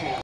that.